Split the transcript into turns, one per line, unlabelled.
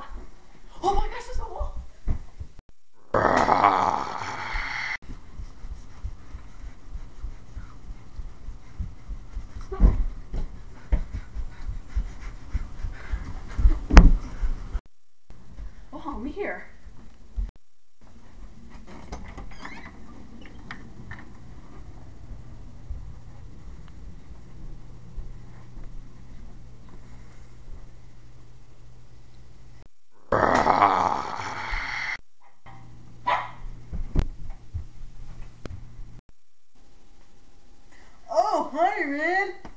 Ah. Oh my gosh, there's a wolf. Oh, I'm here. hi, man.